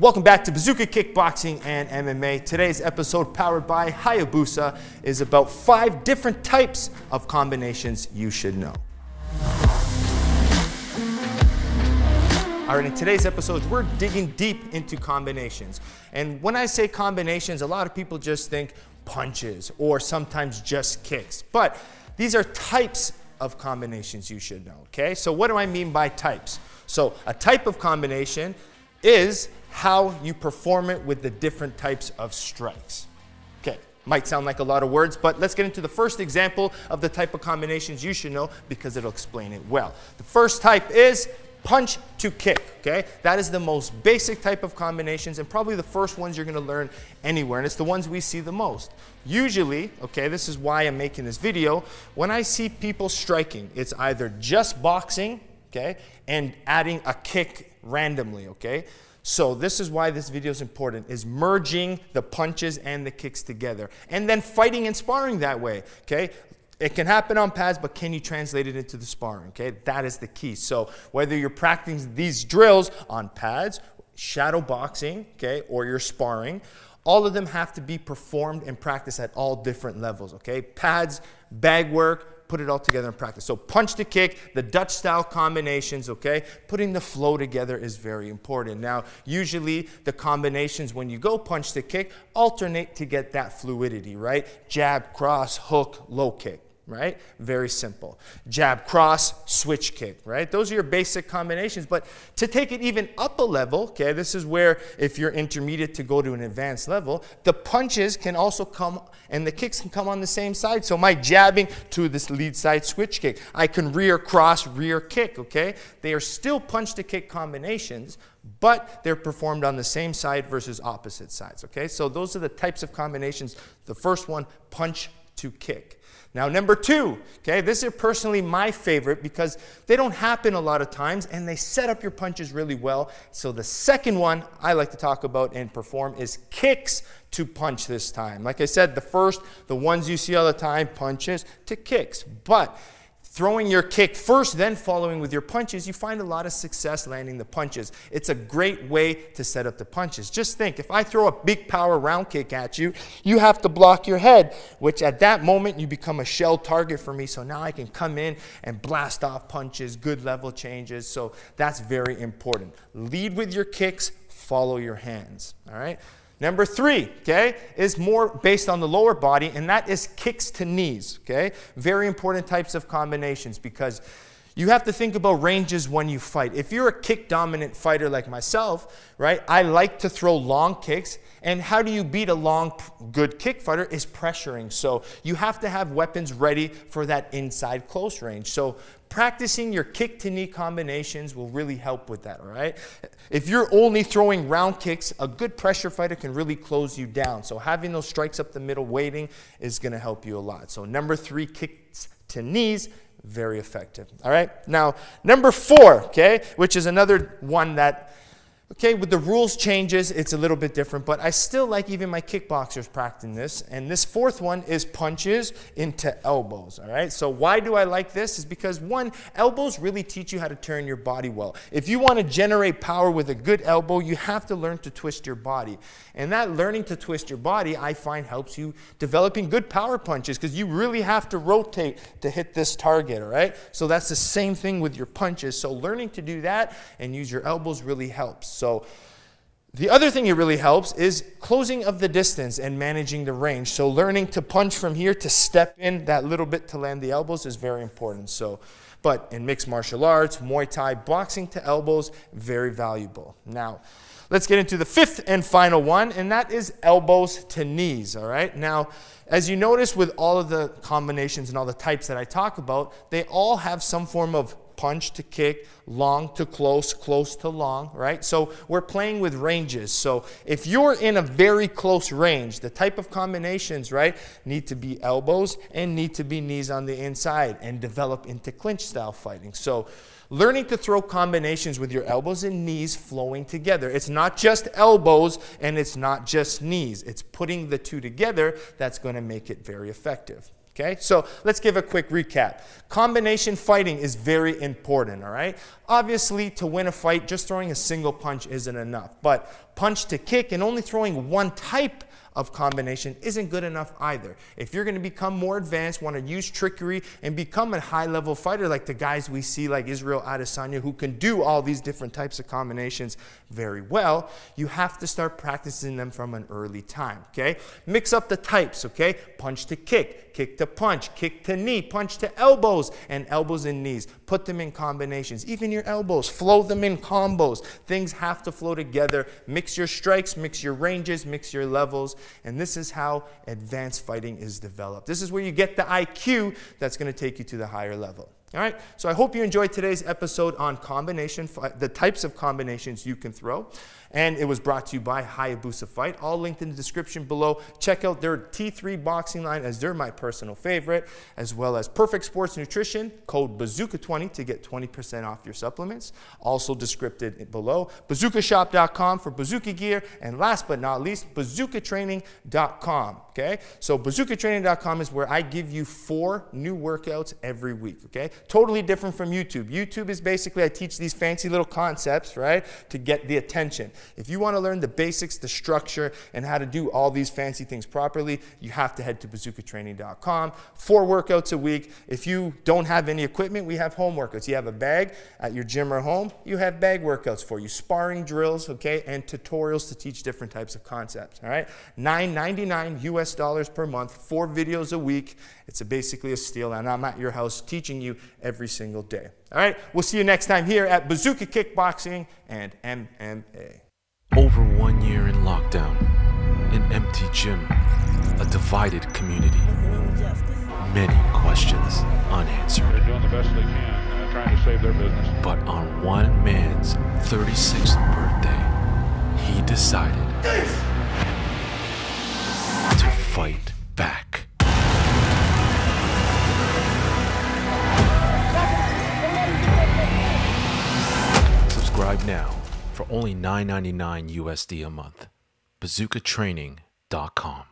Welcome back to Bazooka Kickboxing and MMA. Today's episode, powered by Hayabusa, is about five different types of combinations you should know. All right, in today's episode, we're digging deep into combinations. And when I say combinations, a lot of people just think punches or sometimes just kicks. But these are types of combinations you should know, okay? So what do I mean by types? So a type of combination is how you perform it with the different types of strikes. Okay, might sound like a lot of words, but let's get into the first example of the type of combinations you should know because it'll explain it well. The first type is punch to kick, okay? That is the most basic type of combinations and probably the first ones you're gonna learn anywhere, and it's the ones we see the most. Usually, okay, this is why I'm making this video, when I see people striking, it's either just boxing, okay, and adding a kick randomly, okay? So this is why this video is important, is merging the punches and the kicks together. And then fighting and sparring that way, okay? It can happen on pads, but can you translate it into the sparring, okay? That is the key. So whether you're practicing these drills on pads, shadow boxing, okay, or you're sparring, all of them have to be performed and practiced at all different levels, okay? Pads, bag work, put it all together in practice. So punch to kick, the Dutch style combinations, okay? Putting the flow together is very important. Now, usually the combinations when you go punch to kick alternate to get that fluidity, right? Jab, cross, hook, low kick right? Very simple. Jab, cross, switch kick, right? Those are your basic combinations. But to take it even up a level, okay, this is where if you're intermediate to go to an advanced level, the punches can also come and the kicks can come on the same side. So my jabbing to this lead side switch kick, I can rear cross, rear kick, okay? They are still punch to kick combinations, but they're performed on the same side versus opposite sides, okay? So those are the types of combinations. The first one, punch to kick. Now, number two, okay, this is personally my favorite because they don't happen a lot of times and they set up your punches really well. So, the second one I like to talk about and perform is kicks to punch this time. Like I said, the first, the ones you see all the time, punches to kicks. But throwing your kick first, then following with your punches, you find a lot of success landing the punches. It's a great way to set up the punches. Just think, if I throw a big power round kick at you, you have to block your head, which at that moment you become a shell target for me. So now I can come in and blast off punches, good level changes. So that's very important. Lead with your kicks, follow your hands. All right? Number three, okay, is more based on the lower body, and that is kicks to knees, okay? Very important types of combinations because you have to think about ranges when you fight. If you're a kick dominant fighter like myself, right, I like to throw long kicks. And how do you beat a long, good kick fighter is pressuring. So you have to have weapons ready for that inside close range. So practicing your kick to knee combinations will really help with that, all right? If you're only throwing round kicks, a good pressure fighter can really close you down. So having those strikes up the middle waiting is going to help you a lot. So number three, kicks to knees very effective. All right. Now, number four, okay, which is another one that Okay, with the rules changes, it's a little bit different, but I still like even my kickboxers practicing this. And this fourth one is punches into elbows, all right? So why do I like this? Is because one, elbows really teach you how to turn your body well. If you want to generate power with a good elbow, you have to learn to twist your body. And that learning to twist your body, I find helps you developing good power punches because you really have to rotate to hit this target, all right? So that's the same thing with your punches. So learning to do that and use your elbows really helps. So the other thing it really helps is closing of the distance and managing the range. So learning to punch from here to step in that little bit to land the elbows is very important. So, but in mixed martial arts, Muay Thai, boxing to elbows, very valuable. Now, let's get into the fifth and final one, and that is elbows to knees, all right? Now, as you notice with all of the combinations and all the types that I talk about, they all have some form of punch to kick, long to close, close to long, right? So we're playing with ranges. So if you're in a very close range, the type of combinations, right, need to be elbows and need to be knees on the inside and develop into clinch style fighting. So learning to throw combinations with your elbows and knees flowing together. It's not just elbows and it's not just knees. It's putting the two together that's going to make it very effective. Okay, so let's give a quick recap. Combination fighting is very important, all right? Obviously, to win a fight, just throwing a single punch isn't enough, but punch to kick and only throwing one type of combination isn't good enough either. If you're going to become more advanced, want to use trickery and become a high level fighter like the guys we see like Israel Adesanya who can do all these different types of combinations very well, you have to start practicing them from an early time, okay? Mix up the types, okay? Punch to kick, kick to punch, kick to knee, punch to elbows, and elbows and knees. Put them in combinations. Even your elbows, flow them in combos. Things have to flow together. Mix your strikes, mix your ranges, mix your levels, and this is how advanced fighting is developed. This is where you get the IQ that's going to take you to the higher level. All right, so I hope you enjoyed today's episode on combination, the types of combinations you can throw. And it was brought to you by Hayabusa Fight. All linked in the description below. Check out their T3 boxing line as they're my personal favorite, as well as Perfect Sports Nutrition, code Bazooka20 to get 20% off your supplements. Also descripted below. BazookaShop.com for bazooka gear. And last but not least, bazookatraining.com. Okay, so bazookatraining.com is where I give you four new workouts every week. Okay, totally different from YouTube. YouTube is basically I teach these fancy little concepts, right, to get the attention. If you want to learn the basics, the structure, and how to do all these fancy things properly, you have to head to bazookatraining.com. Four workouts a week. If you don't have any equipment, we have home workouts. You have a bag at your gym or home, you have bag workouts for you, sparring drills, okay, and tutorials to teach different types of concepts. All right, $9.99 US dollars per month, four videos a week. It's a basically a steal, and I'm at your house teaching you every single day. All right, we'll see you next time here at Bazooka Kickboxing and MMA. Over one year in lockdown, an empty gym, a divided community, many questions unanswered. They're doing the best they can, uh, trying to save their business. But on one man's 36th birthday, he decided to fight back. Subscribe now for only $9.99 USD a month. BazookaTraining.com.